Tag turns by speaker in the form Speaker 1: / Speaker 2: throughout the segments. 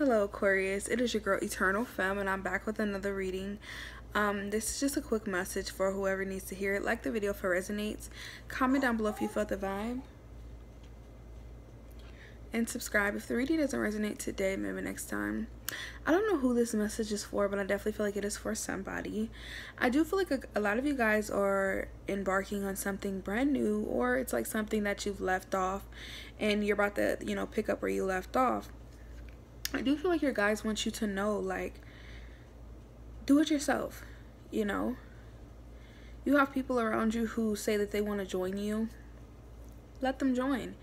Speaker 1: Hello Aquarius, it is your girl Eternal FEM and I'm back with another reading. Um, this is just a quick message for whoever needs to hear it. Like the video if it resonates. Comment down below if you felt the vibe. And subscribe if the reading doesn't resonate today, maybe next time. I don't know who this message is for, but I definitely feel like it is for somebody. I do feel like a, a lot of you guys are embarking on something brand new or it's like something that you've left off and you're about to, you know, pick up where you left off I do feel like your guys want you to know, like, do it yourself, you know? You have people around you who say that they want to join you. Let them join.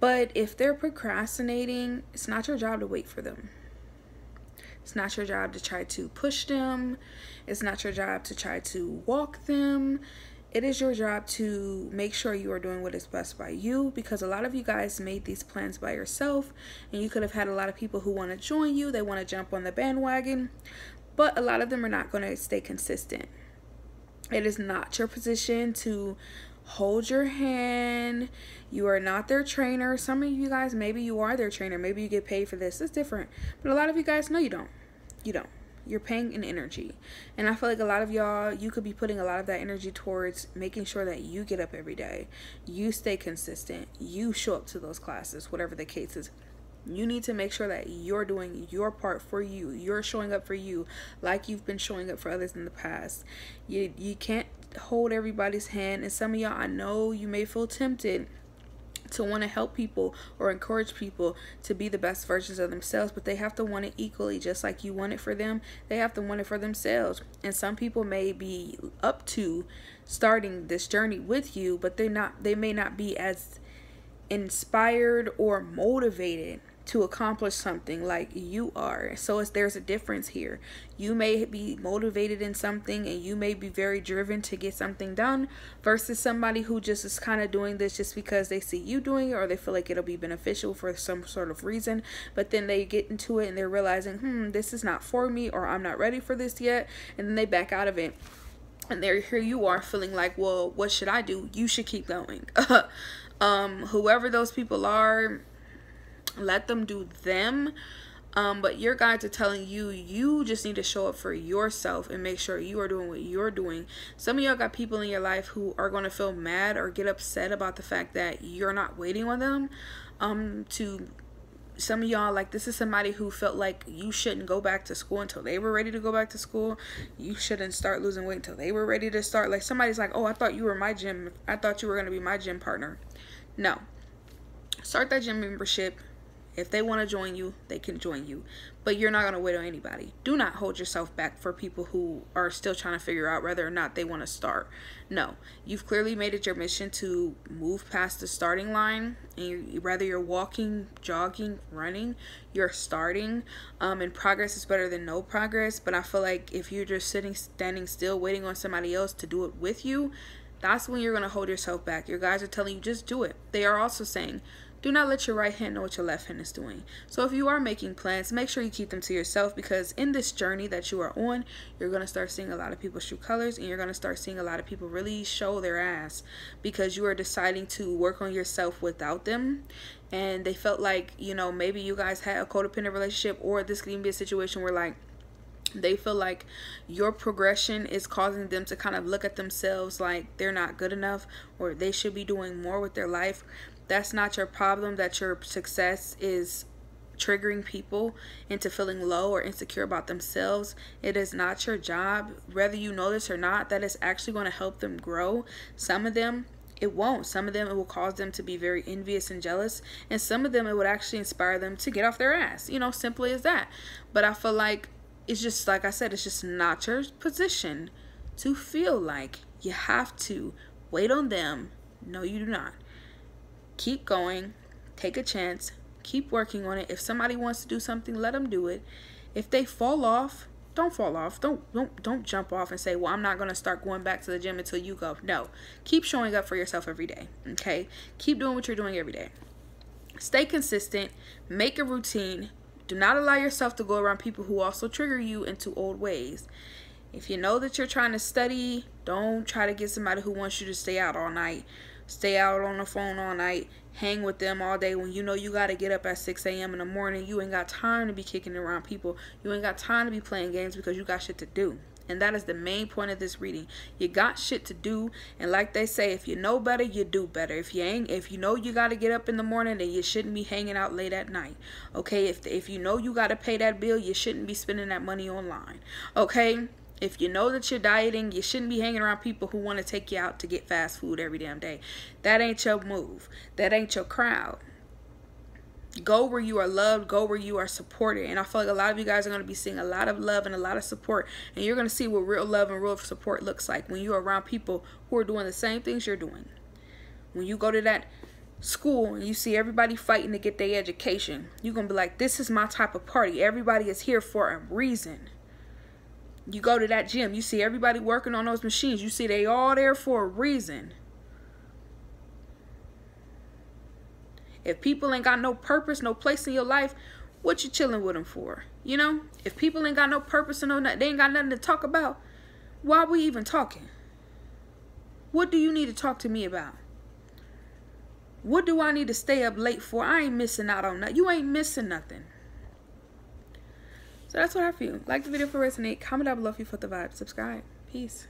Speaker 1: But if they're procrastinating, it's not your job to wait for them. It's not your job to try to push them. It's not your job to try to walk them it is your job to make sure you are doing what is best by you because a lot of you guys made these plans by yourself and you could have had a lot of people who want to join you they want to jump on the bandwagon but a lot of them are not going to stay consistent. It is not your position to hold your hand you are not their trainer. Some of you guys maybe you are their trainer maybe you get paid for this it's different but a lot of you guys know you don't you don't you're paying an energy. And i feel like a lot of y'all you could be putting a lot of that energy towards making sure that you get up every day. You stay consistent. You show up to those classes whatever the case is. You need to make sure that you're doing your part for you. You're showing up for you like you've been showing up for others in the past. You you can't hold everybody's hand. And some of y'all i know you may feel tempted to want to help people or encourage people to be the best versions of themselves, but they have to want it equally, just like you want it for them. They have to want it for themselves. And some people may be up to starting this journey with you, but they're not. They may not be as inspired or motivated to accomplish something like you are. So it's, there's a difference here. You may be motivated in something and you may be very driven to get something done versus somebody who just is kind of doing this just because they see you doing it or they feel like it'll be beneficial for some sort of reason. But then they get into it and they're realizing, hmm, this is not for me or I'm not ready for this yet. And then they back out of it and there here you are feeling like well what should i do you should keep going um whoever those people are let them do them um, but your guides are telling you you just need to show up for yourself and make sure you are doing what you're doing. Some of y'all got people in your life who are going to feel mad or get upset about the fact that you're not waiting on them. Um, to some of y'all like this is somebody who felt like you shouldn't go back to school until they were ready to go back to school. You shouldn't start losing weight until they were ready to start. Like somebody's like oh i thought you were my gym. I thought you were going to be my gym partner. No. Start that gym membership if they want to join you, they can join you. But you're not going to wait on anybody. Do not hold yourself back for people who are still trying to figure out whether or not they want to start. No, you've clearly made it your mission to move past the starting line. And you, whether you're walking, jogging, running, you're starting. Um, and progress is better than no progress. But I feel like if you're just sitting, standing still, waiting on somebody else to do it with you, that's when you're going to hold yourself back. Your guys are telling you, just do it. They are also saying, do not let your right hand know what your left hand is doing. So if you are making plans, make sure you keep them to yourself because in this journey that you are on, you're going to start seeing a lot of people shoot colors and you're going to start seeing a lot of people really show their ass because you are deciding to work on yourself without them. And they felt like, you know, maybe you guys had a codependent relationship or this could even be a situation where like they feel like your progression is causing them to kind of look at themselves like they're not good enough or they should be doing more with their life that's not your problem that your success is triggering people into feeling low or insecure about themselves. It is not your job, whether you know this or not, that is actually going to help them grow. Some of them, it won't. Some of them, it will cause them to be very envious and jealous. And some of them, it would actually inspire them to get off their ass. You know, simply as that. But I feel like it's just, like I said, it's just not your position to feel like you have to wait on them. No, you do not keep going, take a chance, keep working on it. If somebody wants to do something, let them do it. If they fall off, don't fall off. Don't don't don't jump off and say, "Well, I'm not going to start going back to the gym until you go." No. Keep showing up for yourself every day, okay? Keep doing what you're doing every day. Stay consistent, make a routine. Do not allow yourself to go around people who also trigger you into old ways. If you know that you're trying to study, don't try to get somebody who wants you to stay out all night stay out on the phone all night. hang with them all day when you know you got to get up at 6 a.m. in the morning. You ain't got time to be kicking around people. You ain't got time to be playing games because you got shit to do. And that is the main point of this reading. You got shit to do. And like they say, if you know better, you do better. If you ain't, if you know you got to get up in the morning, then you shouldn't be hanging out late at night. Okay. If, if you know you got to pay that bill, you shouldn't be spending that money online. Okay. If you know that you're dieting, you shouldn't be hanging around people who want to take you out to get fast food every damn day. That ain't your move. That ain't your crowd. Go where you are loved go where you are supported. And i feel like a lot of you guys are going to be seeing a lot of love and a lot of support. And you're going to see what real love and real support looks like when you're around people who are doing the same things you're doing. When you go to that school and you see everybody fighting to get their education you're going to be like this is my type of party. Everybody is here for a reason you go to that gym you see everybody working on those machines you see they all there for a reason If people ain't got no purpose, no place in your life, what you chilling with them for? You know, if people ain't got no purpose and no, they ain't got nothing to talk about, why are we even talking? What do you need to talk to me about? What do I need to stay up late for? I ain't missing out on that. You ain't missing nothing. So that's what I feel. Like the video if it resonate. Comment down below if you felt the vibe. Subscribe. Peace.